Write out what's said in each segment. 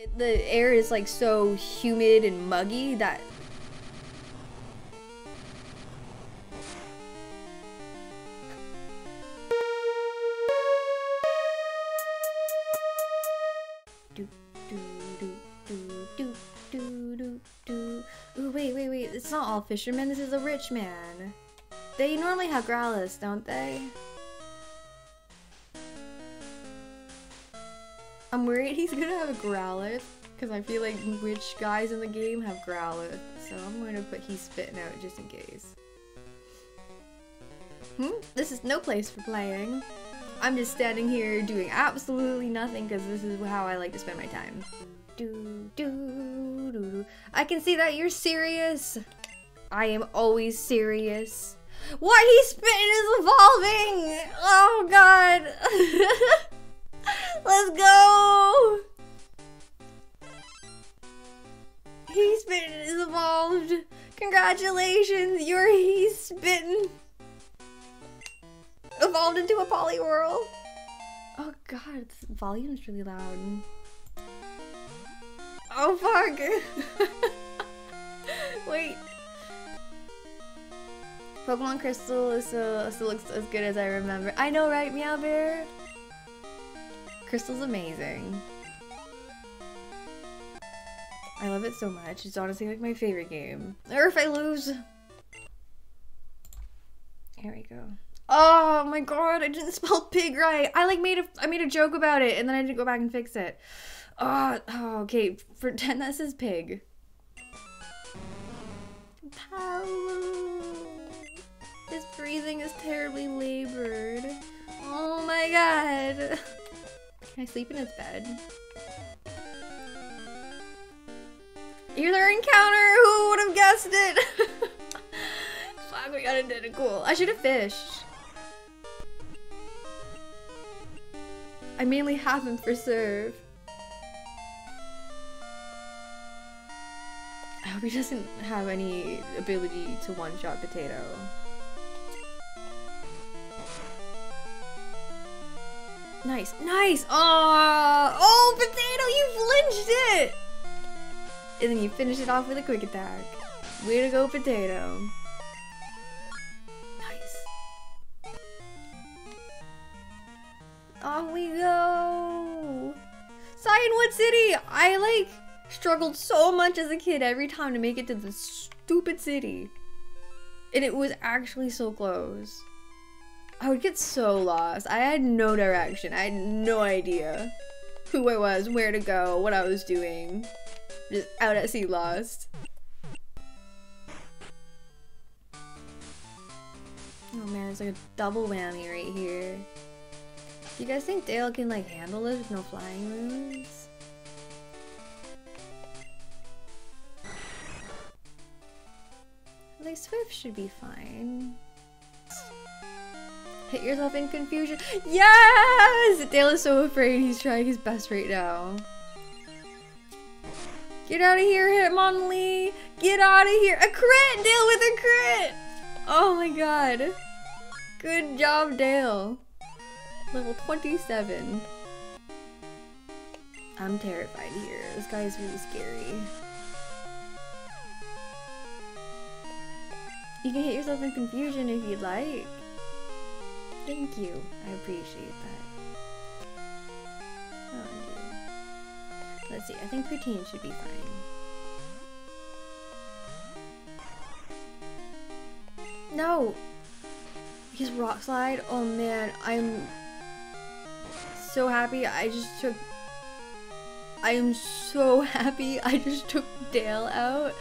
It, the air is like so humid and muggy that do, do, do, wait, wait, wait. It's not all fishermen. This is a rich man. They normally have growlers, don't they? I'm worried he's gonna have a growler because I feel like rich guys in the game have growlers. So I'm gonna put Hespittin out just in case. Hmm? This is no place for playing. I'm just standing here doing absolutely nothing because this is how I like to spend my time. Do, do, do. I can see that you're serious. I am always serious. What Hespittin is evolving! Oh god! Let's go! He's is evolved! Congratulations! Your Hespittin evolved into a Poliwhirl! Oh god, this volume's really loud. Oh fuck! Wait. Pokemon Crystal is still, still looks as good as I remember. I know, right, Meow Bear? Crystal's amazing. I love it so much. It's honestly like my favorite game. Or if I lose. Here we go. Oh my god, I didn't spell pig right. I like made a I made a joke about it and then I didn't go back and fix it. Oh, oh okay. Pretend that says pig. Power. His breathing is terribly labored. Oh my god. Can I sleep in his bed? You're encounter! Who would have guessed it? Fuck, we got identical. I should have fished. I mainly have him for serve. I hope he doesn't have any ability to one-shot potato. Nice, nice! Oh, oh, potato, you flinched it! And then you finish it off with a quick attack. Way to go, potato. Nice. On we go! Cianwood City! I like struggled so much as a kid every time to make it to this stupid city. And it was actually so close. I would get so lost. I had no direction. I had no idea who I was, where to go, what I was doing. Just out at sea lost. Oh man, it's like a double whammy right here. Do you guys think Dale can like handle this with no flying moves? Like Swift should be fine. Hit yourself in confusion. Yes! Dale is so afraid he's trying his best right now. Get out of here, Hitmonlee! Get out of here! A crit! Dale with a crit! Oh my god. Good job, Dale. Level 27. I'm terrified here. This guy is really scary. You can hit yourself in confusion if you'd like. Thank you. I appreciate that. Oh, dear. Let's see. I think Poutine should be fine. No! His rock slide? Oh man, I'm so happy I just took I am so happy I just took Dale out.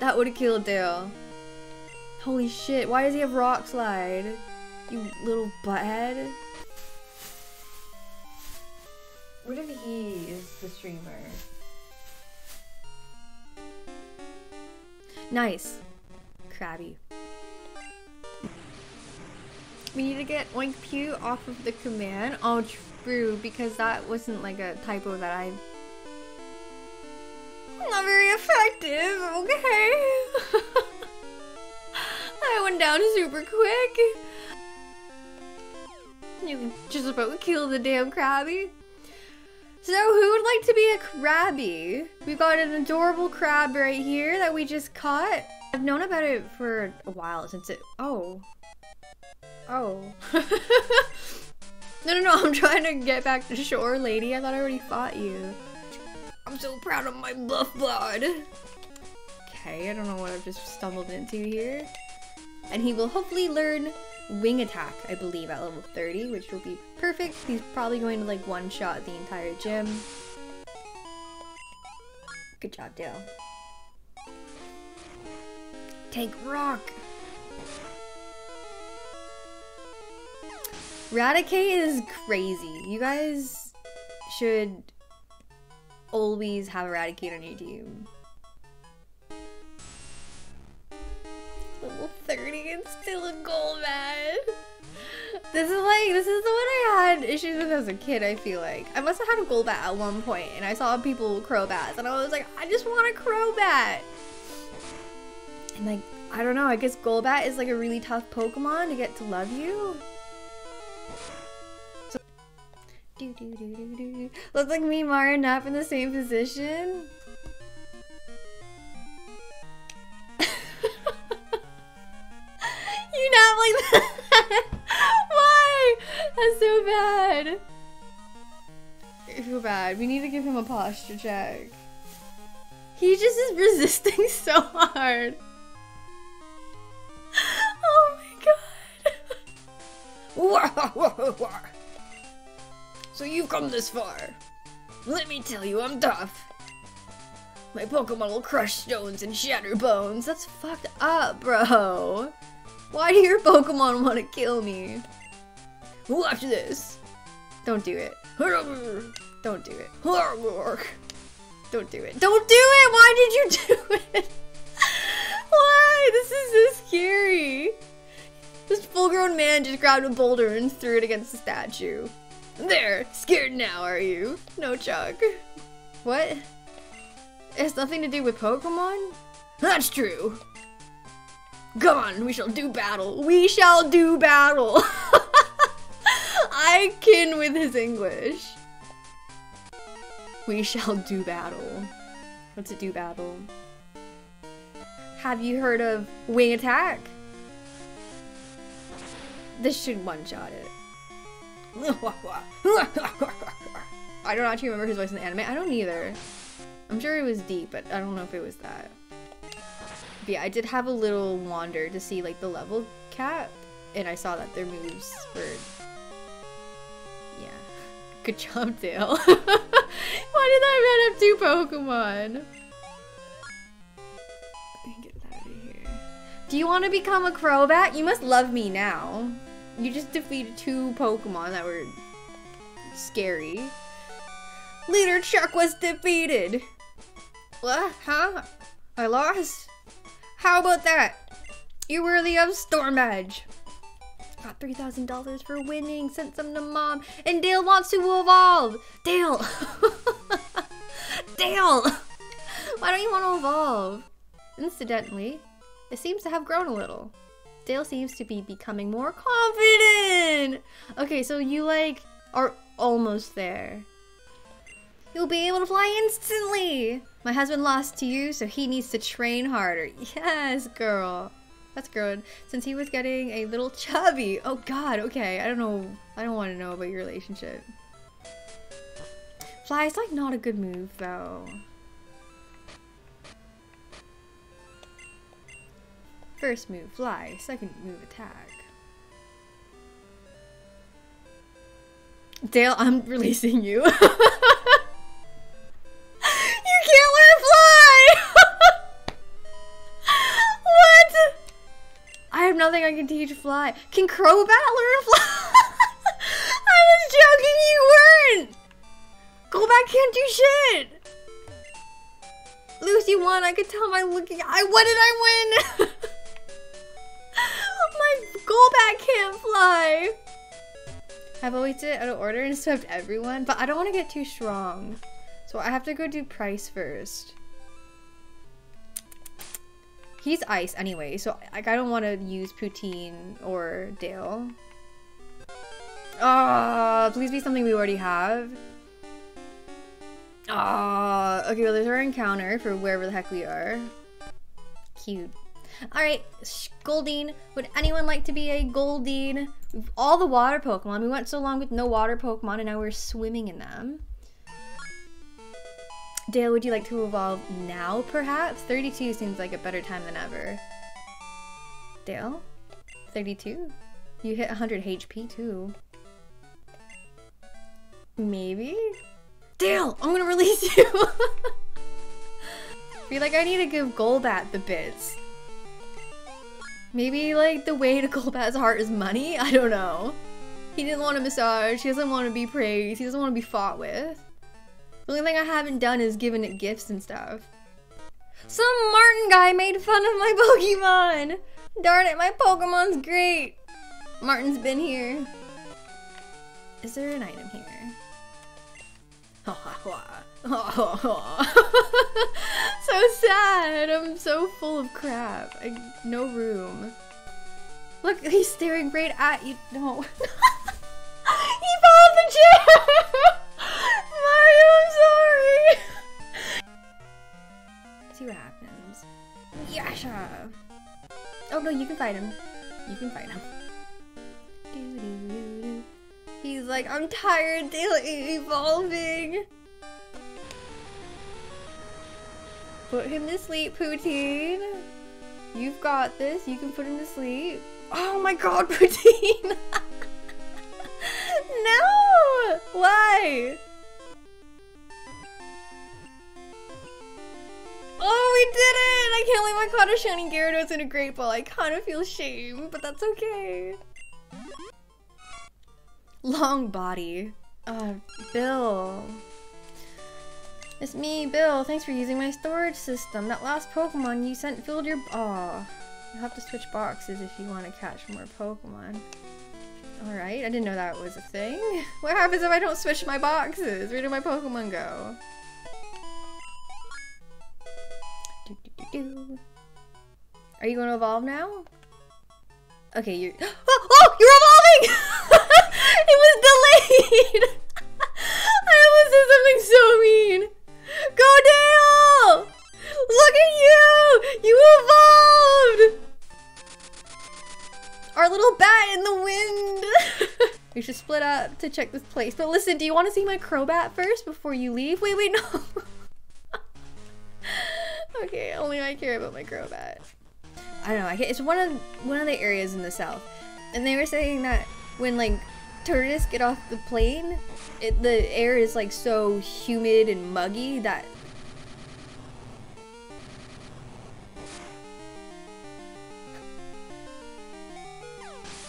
That would have killed Dale. Holy shit, why does he have rock slide? You little butthead. What if he is the streamer? Nice. Krabby. We need to get Oink Pew off of the command. Oh, true, because that wasn't like a typo that I... Not very effective, okay? I went down super quick. You just about killed the damn Krabby. So who would like to be a Krabby? We've got an adorable crab right here that we just caught. I've known about it for a while since it, oh. Oh. no, no, no, I'm trying to get back to shore, lady. I thought I already fought you. I'm so proud of my buff blood. Okay, I don't know what I've just stumbled into here. And he will hopefully learn wing attack, I believe, at level 30, which will be perfect. He's probably going to like one-shot the entire gym. Good job, Dale. Take rock! Raticate is crazy. You guys should always have Eradicate on your team. Level 30 and still a Golbat. This is like, this is the one I had issues with as a kid, I feel like. I must have had a Golbat at one point and I saw people Crobats and I was like, I just want a Crobat. And like, I don't know, I guess Golbat is like a really tough Pokemon to get to love you. Looks like me, Mara, Nap in the same position. That's so bad. I feel bad. We need to give him a posture check. He just is resisting so hard. Oh my god. So you've come this far. Let me tell you, I'm tough. My Pokemon will crush stones and shatter bones. That's fucked up, bro. Why do your Pokemon want to kill me? Watch this. Don't do it. Don't do it. Don't do it. Don't do it! Why did you do it? Why? This is so scary. This full-grown man just grabbed a boulder and threw it against the statue. There, scared now, are you? No, Chuck. What? It has nothing to do with Pokemon? That's true. Come on, we shall do battle. We shall do battle. I kin with his English. We shall do battle. What's a do battle? Have you heard of wing attack? This should one-shot it. I don't actually remember his voice in the anime. I don't either. I'm sure it was deep, but I don't know if it was that. But yeah, I did have a little wander to see like the level cap, and I saw that their moves were... Good job, Dale. Why did I run up two Pokemon? Get out of here. Do you want to become a Crobat? You must love me now. You just defeated two Pokemon that were scary. Leader Chuck was defeated. What? Huh? I lost? How about that? You're worthy of Storm Badge. Got $3,000 for winning, sent some to mom, and Dale wants to evolve! Dale! Dale! Why don't you want to evolve? Incidentally, it seems to have grown a little. Dale seems to be becoming more confident. Okay, so you like are almost there. You'll be able to fly instantly. My husband lost to you, so he needs to train harder. Yes, girl. That's good. Since he was getting a little chubby. Oh god, okay. I don't know. I don't want to know about your relationship. Fly is like not a good move though. First move, fly. Second move, attack. Dale, I'm releasing you. I nothing I can teach fly. Can Crobat learn fly? I was joking, you weren't! Back, can't do shit! Lucy won, I could tell by looking- I- what did I win? My Golbat can't fly! I've always did it out of order and swept everyone, but I don't want to get too strong. So I have to go do Pryce first. He's ice anyway, so like I don't want to use Poutine or Dale. Ah, please be something we already have. Ah, okay, well, there's our encounter for wherever the heck we are. Cute. Alright, Goldeen. Would anyone like to be a Goldeen? All the water Pokemon. We went so long with no water Pokemon and now we're swimming in them. Dale, would you like to evolve now, perhaps? 32 seems like a better time than ever. Dale? 32? You hit 100 HP, too. Maybe? Dale, I'm gonna release you! Feel like I need to give Golbat the bits. Maybe, like, the way to Golbat's heart is money? I don't know. He didn't want a massage, he doesn't want to be praised, he doesn't want to be fought with. The only thing I haven't done is given it gifts and stuff. Some Martin guy made fun of my Pokemon! Darn it, my Pokemon's great! Martin's been here. Is there an item here? so sad. I'm so full of crap. I, no room. Look, he's staring right at you. No. he fell the! Oh no, you can fight him. You can fight him. He's like, I'm tired daily evolving. Put him to sleep, Poutine. You've got this. You can put him to sleep. Oh my god, Poutine! no! Why? We did it! I can't believe I caught a shiny Gyarados in a Great Ball. I kind of feel shame, but that's okay. Long body. Uh, Bill. It's me, Bill. Thanks for using my storage system. That last Pokemon you sent filled your- Oh. You'll have to switch boxes if you want to catch more Pokemon. Alright, I didn't know that was a thing. What happens if I don't switch my boxes? Where do my Pokemon go? Do, Are you going to evolve now? Okay, you're- Oh! oh you're evolving! it was delayed! I almost did something so mean! Go Dale! Look at you! You evolved! Our little bat in the wind! we should split up to check this place. But listen, do you want to see my Crobat first before you leave? Wait, wait, no! Okay, only I care about my Crobat. I don't know, I it's one of one of the areas in the south. And they were saying that when like tourists get off the plane, it, the air is like so humid and muggy that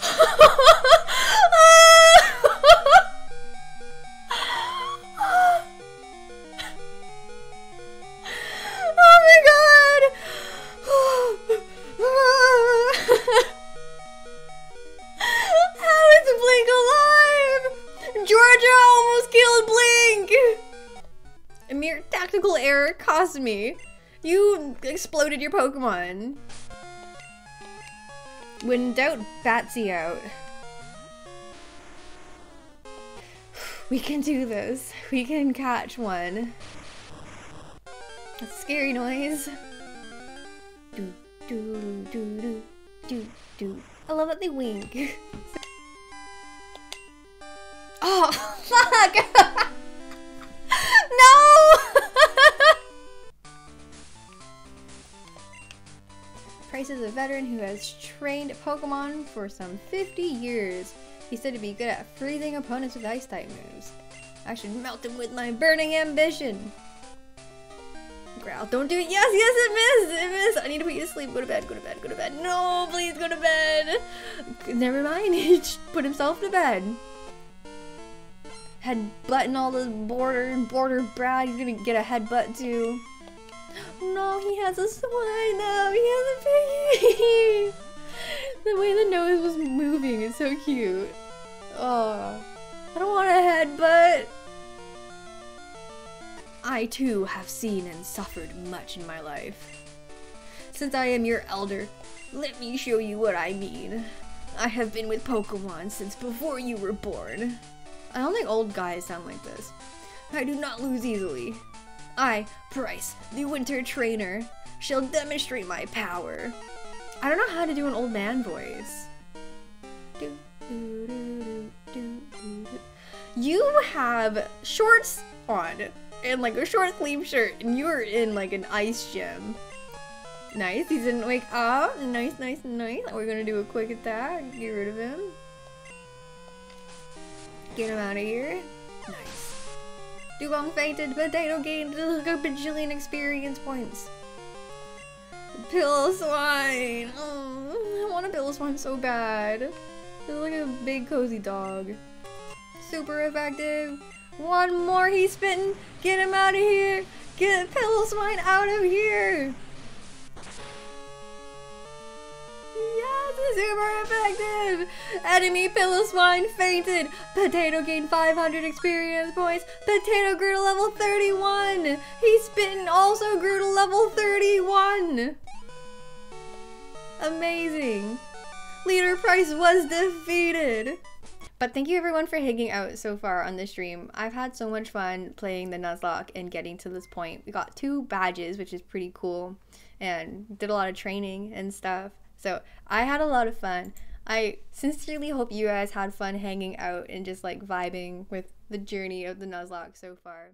me. You exploded your Pokemon. When doubt, Batsy out. We can do this. We can catch one. That's scary noise. Do do do do do do. I love that they wink. oh fuck! Pryce is a veteran who has trained Pokemon for some 50 years. He's said to be good at freezing opponents with ice type moves. I should melt him with my burning ambition. Growl, don't do it. Yes, yes, it missed. It missed. I need to put you to sleep. Go to bed, go to bed, go to bed. No, please go to bed. Never mind. He put himself to bed. Head button all the border, border Brad. He's gonna get a headbutt too. No, he has a swine now. He has a piggy. the way the nose was moving is so cute. Oh, I don't want a headbutt. I too have seen and suffered much in my life. Since I am your elder, let me show you what I mean. I have been with Pokemon since before you were born. I don't think old guys sound like this. I do not lose easily. I, Pryce, the winter trainer, shall demonstrate my power. I don't know how to do an old man voice. You have shorts on and like a short sleeve shirt and you're in like an ice gym. Nice, he didn't wake up. Nice, nice, nice. We're gonna do a quick attack. Get rid of him. Get him out of here. Nice. Dewgong fainted. Potato gained a bajillion experience points. Piloswine. Oh, mm, I want a Piloswine so bad. It's like a big cozy dog. Super effective. One more, Hespittin. Get him out of here. Get Piloswine out of here. Super effective! Enemy Piloswine fainted! Potato gained 500 experience points! Potato grew to level 31! Hespittin also grew to level 31! Amazing! Leader Pryce was defeated! But thank you everyone for hanging out so far on the stream. I've had so much fun playing the Nuzlocke and getting to this point. We got two badges, which is pretty cool, and did a lot of training and stuff. So I had a lot of fun. I sincerely hope you guys had fun hanging out and just like vibing with the journey of the Nuzlocke so far.